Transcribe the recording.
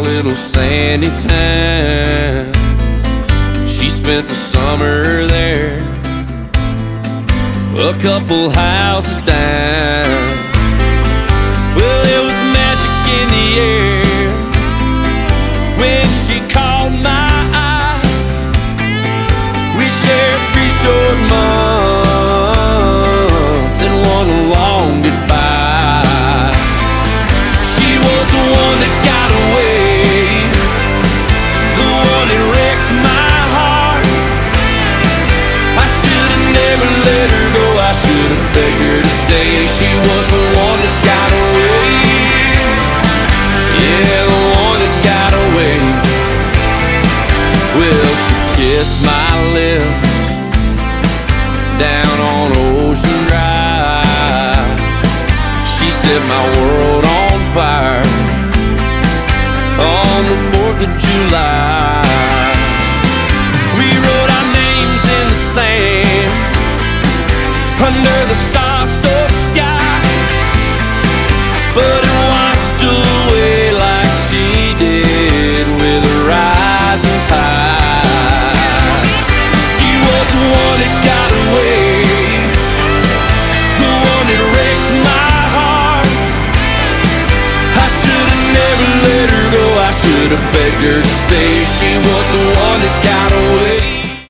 little sandy town. She spent the summer there, a couple houses down. Well, it was magic in the air when she caught my eye. We shared three short months She was the one that got away. Yeah, the one that got away. Well, she kissed my lips down on Ocean Drive. She set my world on fire on the 4th of July. We wrote our names in the sand under the should have begged her to stay. She was the one that got away.